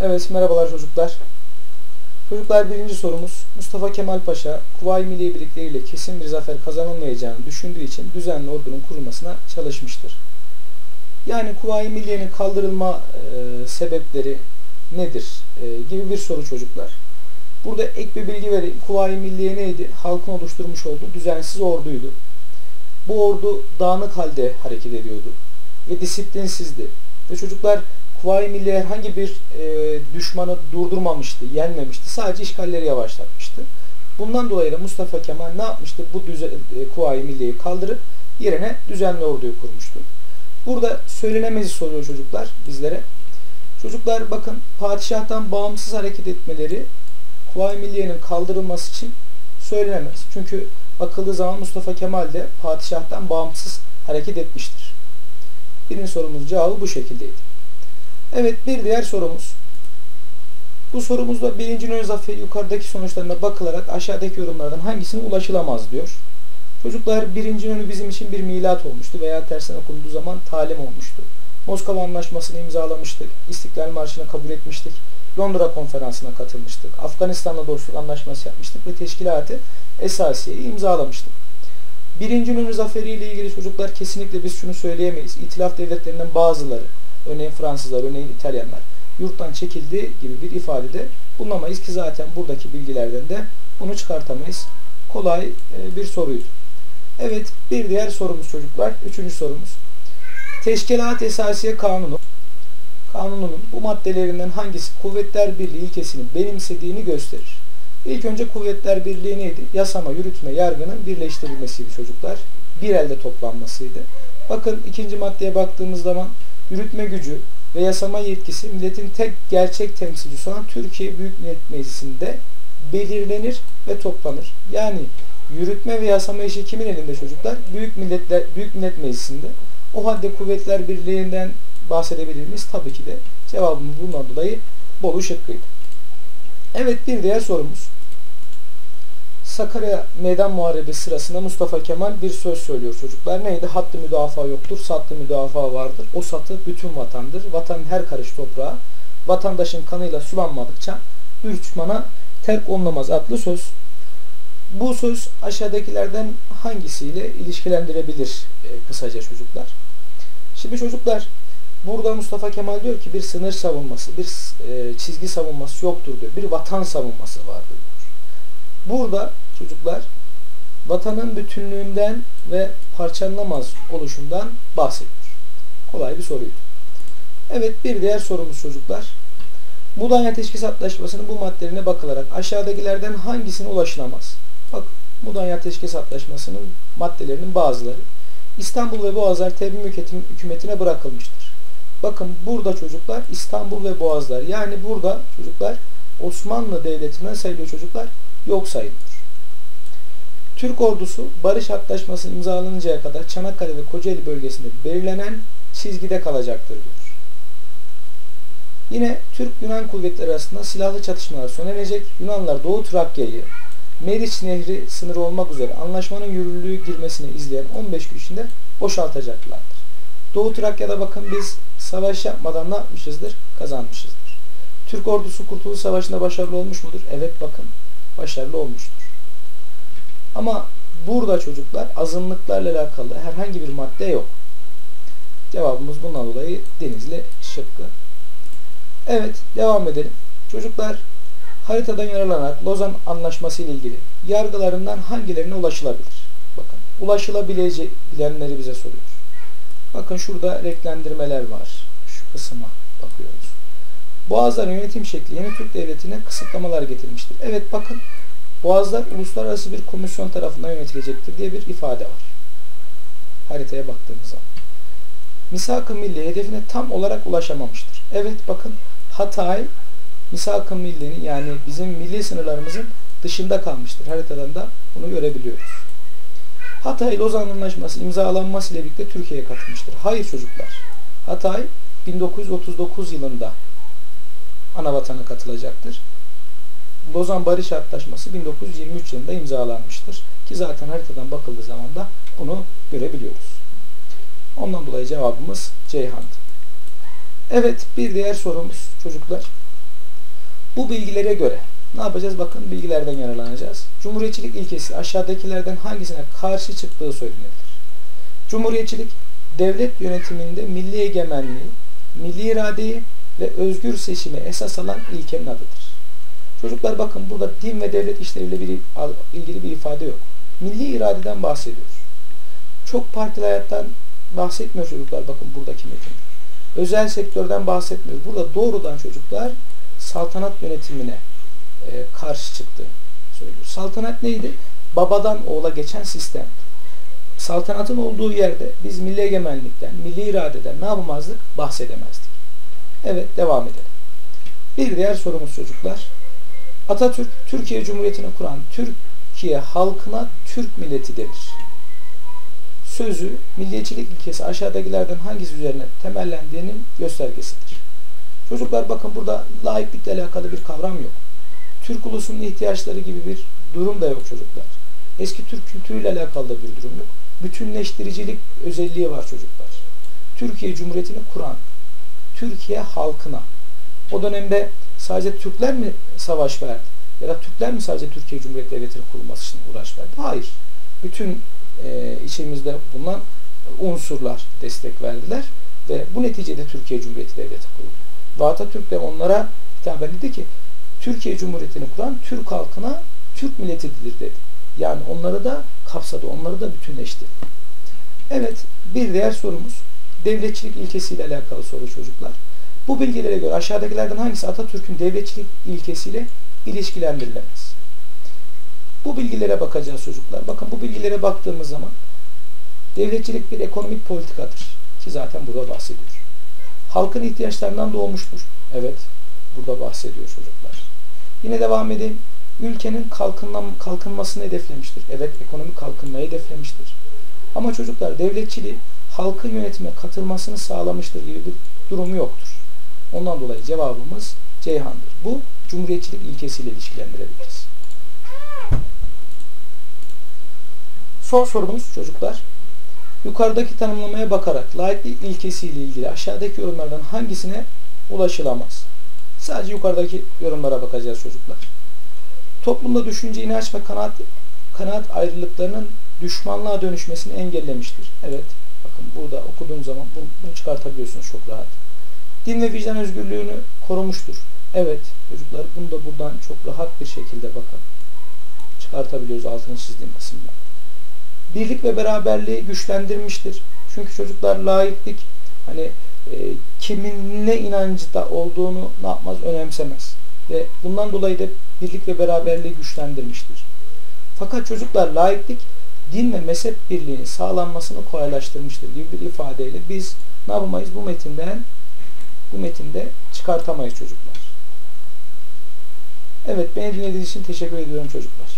Evet merhabalar çocuklar. Çocuklar birinci sorumuz Mustafa Kemal Paşa Kuvayi Milliye birlikleriyle kesin bir zafer kazanılmayacağını düşündüğü için düzenli ordunun kurulmasına çalışmıştır. Yani Kuvayi Milliye'nin kaldırılma e, sebepleri nedir e, gibi bir soru çocuklar. Burada ek bir bilgi vereyim. Kuvayi Milliye neydi? Halkın oluşturmuş olduğu düzensiz orduydu. Bu ordu dağınık halde hareket ediyordu ve disiplinsizdi. Ve çocuklar Kuvayi Milliye herhangi bir e, düşmanı durdurmamıştı, yenmemişti. Sadece işgalleri yavaşlatmıştı. Bundan dolayı da Mustafa Kemal ne yapmıştı? Bu düze, e, Kuvayi Milliye'yi kaldırıp yerine düzenli orduyu kurmuştu. Burada söylenemezi soruyor çocuklar bizlere. Çocuklar bakın padişahtan bağımsız hareket etmeleri Kuvayi Milliye'nin kaldırılması için söylenemez. Çünkü bakıldığı zaman Mustafa Kemal de padişahtan bağımsız hareket etmiştir. Birinci sorumuzun cevabı bu şekildeydi. Evet bir diğer sorumuz. Bu sorumuzda birinci ön zaferi yukarıdaki sonuçlarına bakılarak aşağıdaki yorumlardan hangisine ulaşılamaz diyor. Çocuklar birinci önü bizim için bir milat olmuştu veya tersine okunduğu zaman talim olmuştu. Moskova Anlaşması'nı imzalamıştık. İstiklal Marşı'nı kabul etmiştik. Londra Konferansı'na katılmıştık. Afganistan'la dostluk anlaşması yapmıştık ve teşkilatı esasiyeyi imzalamıştık. Birinci Nuri Zaferi ile ilgili çocuklar kesinlikle biz şunu söyleyemeyiz. İtilaf devletlerinden bazıları, örneğin Fransızlar, örneğin İtalyanlar yurttan çekildi gibi bir ifadede bulunamayız ki zaten buradaki bilgilerden de bunu çıkartamayız. Kolay e, bir soruydu. Evet bir diğer sorumuz çocuklar. Üçüncü sorumuz. Teşkilat Esasiye Kanunu kanununun bu maddelerinden hangisi Kuvvetler Birliği ilkesini benimsediğini gösterir. İlk önce Kuvvetler Birliği neydi? Yasama, yürütme, yargının birleştirilmesiydi çocuklar. Bir elde toplanmasıydı. Bakın ikinci maddeye baktığımız zaman yürütme gücü ve yasama yetkisi milletin tek gerçek temsilcisi olan Türkiye Büyük Millet Meclisi'nde belirlenir ve toplanır. Yani yürütme ve yasama işi kimin elinde çocuklar? Büyük Milletler Büyük Millet Meclisi'nde. O halde Kuvvetler Birliği'nden bahsedebilir miyiz? Tabii ki de cevabımız bundan dolayı Bolu şıkkıydı. Evet bir diğer sorumuz. Sakarya Meydan Muharebesi sırasında Mustafa Kemal bir söz söylüyor çocuklar. Neydi? Hattı müdafaa yoktur, sattı müdafaa vardır. O satı bütün vatandır. Vatan her karış toprağa. Vatandaşın kanıyla sulanmadıkça düşmana terk olunamaz adlı söz. Bu söz aşağıdakilerden hangisiyle ilişkilendirebilir e, kısaca çocuklar? Şimdi çocuklar burada Mustafa Kemal diyor ki bir sınır savunması, bir e, çizgi savunması yoktur diyor. Bir vatan savunması vardır diyor. Burada çocuklar vatanın bütünlüğünden ve parçalanamaz oluşundan bahsediyor. Kolay bir soruydu. Evet bir diğer sorumuz çocuklar. Mudanya Teşkisatlaşması'nın bu maddelerine bakılarak aşağıdakilerden hangisine ulaşılamaz? Bak Mudanya Teşkisatlaşması'nın maddelerinin bazıları İstanbul ve Boğazlar Tebrim hükümetine bırakılmıştır. Bakın burada çocuklar İstanbul ve Boğazlar yani burada çocuklar Osmanlı Devleti'nden sayılıyor çocuklar yok sayılır. Türk ordusu barış antlaşması imzalanıncaya kadar Çanakkale ve Kocaeli bölgesinde belirlenen çizgide kalacaktır diyor. Yine Türk-Yunan kuvvetleri arasında silahlı çatışmalar sona erecek. Yunanlar Doğu Trakya'yı Meriç Nehri sınırı olmak üzere anlaşmanın yürürlüğü girmesini izleyen 15 gün içinde boşaltacaklardır. Doğu Trakya'da bakın biz savaş yapmadan ne yapmışızdır? Kazanmışızdır. Türk ordusu Kurtuluş Savaşı'nda başarılı olmuş mudur? Evet bakın başarılı olmuştur. Ama burada çocuklar azınlıklarla alakalı herhangi bir madde yok. Cevabımız bundan dolayı Denizli şıkkı. Evet devam edelim. Çocuklar haritadan yararlanarak Lozan Anlaşması ile ilgili yargılarından hangilerine ulaşılabilir? Bakın ulaşılabileceği bilenleri bize soruyor. Bakın şurada renklendirmeler var. Şu kısma bakıyoruz. Boğazlar yönetim şekli yeni Türk Devleti'ne kısıtlamalar getirmiştir. Evet bakın Boğazlar uluslararası bir komisyon tarafından yönetilecektir diye bir ifade var. Haritaya baktığımız zaman. Misak-ı Milli hedefine tam olarak ulaşamamıştır. Evet bakın Hatay Misak-ı Milli'nin yani bizim milli sınırlarımızın dışında kalmıştır. Haritadan da bunu görebiliyoruz. Hatay Lozan Anlaşması imzalanması ile birlikte Türkiye'ye katılmıştır. Hayır çocuklar. Hatay 1939 yılında ana vatana katılacaktır. Lozan Barış Antlaşması 1923 yılında imzalanmıştır. Ki zaten haritadan bakıldığı zaman da bunu görebiliyoruz. Ondan dolayı cevabımız Ceyhan'dı. Evet bir diğer sorumuz çocuklar. Bu bilgilere göre ne yapacağız? Bakın bilgilerden yararlanacağız. Cumhuriyetçilik ilkesi aşağıdakilerden hangisine karşı çıktığı söylenebilir? Cumhuriyetçilik devlet yönetiminde milli egemenliği, milli iradeyi ve özgür seçimi esas alan ilkenin adıdır. Çocuklar bakın burada din ve devlet işleriyle bir, ilgili bir ifade yok. Milli iradeden bahsediyoruz. Çok partili hayattan bahsetmiyor çocuklar bakın buradaki metin. Özel sektörden bahsetmiyor. Burada doğrudan çocuklar saltanat yönetimine e, karşı çıktı söylüyor. Saltanat neydi? Babadan oğula geçen sistem. Saltanatın olduğu yerde biz milli egemenlikten, milli iradeden ne yapamazdık? Bahsedemezdik. Evet devam edelim. Bir diğer sorumuz çocuklar. Atatürk, Türkiye Cumhuriyeti'ni kuran Türkiye halkına Türk milleti denir. Sözü, milliyetçilik ilkesi aşağıdakilerden hangisi üzerine temellendiğinin göstergesidir. Çocuklar bakın burada laiklikle alakalı bir kavram yok. Türk ulusunun ihtiyaçları gibi bir durum da yok çocuklar. Eski Türk kültürüyle alakalı da bir durum yok. Bütünleştiricilik özelliği var çocuklar. Türkiye Cumhuriyeti'ni kuran, Türkiye halkına. O dönemde sadece Türkler mi savaş verdi? Ya da Türkler mi sadece Türkiye Cumhuriyeti Devleti'nin kurulması için uğraş verdi? Hayır. Bütün e, içimizde bulunan unsurlar destek verdiler ve bu neticede Türkiye Cumhuriyeti Devleti kuruldu. Ve Atatürk de onlara hitaben dedi ki Türkiye Cumhuriyeti'ni kuran Türk halkına Türk milletidir dedi. Yani onları da kapsadı, onları da bütünleşti. Evet, bir diğer sorumuz devletçilik ilkesiyle alakalı soru çocuklar. Bu bilgilere göre aşağıdakilerden hangisi Atatürk'ün devletçilik ilkesiyle ilişkilendirilemez? Bu bilgilere bakacağız çocuklar. Bakın bu bilgilere baktığımız zaman devletçilik bir ekonomik politikadır. Ki zaten burada bahsediyor. Halkın ihtiyaçlarından doğmuştur. Evet, burada bahsediyor çocuklar. Yine devam edeyim. Ülkenin kalkınmasını hedeflemiştir. Evet, ekonomik kalkınmayı hedeflemiştir. Ama çocuklar devletçiliği halkın yönetime katılmasını sağlamıştır gibi bir durumu yoktur. Ondan dolayı cevabımız Ceyhan'dır. Bu cumhuriyetçilik ilkesiyle ilişkilendirebiliriz. Son sorumuz çocuklar. Yukarıdaki tanımlamaya bakarak laiklik ilkesiyle ilgili aşağıdaki yorumlardan hangisine ulaşılamaz? Sadece yukarıdaki yorumlara bakacağız çocuklar. Toplumda düşünce, inanç ve kanaat, kanaat ayrılıklarının düşmanlığa dönüşmesini engellemiştir. Evet, bakın burada okuduğum zaman bunu, çıkartabiliyorsunuz çok rahat. Din ve vicdan özgürlüğünü korumuştur. Evet, çocuklar bunu da buradan çok rahat bir şekilde bakın. Çıkartabiliyoruz altını çizdiğim kısımda. Birlik ve beraberliği güçlendirmiştir. Çünkü çocuklar laiklik hani e, kimin ne inancda olduğunu ne yapmaz önemsemez. Ve bundan dolayı da birlik ve beraberliği güçlendirmiştir. Fakat çocuklar laiklik din ve mezhep birliğini sağlanmasını kolaylaştırmıştır gibi bir ifadeyle biz ne yapamayız bu metinden bu metinde çıkartamayız çocuklar. Evet beni dinlediğiniz için teşekkür ediyorum çocuklar.